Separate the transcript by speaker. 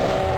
Speaker 1: you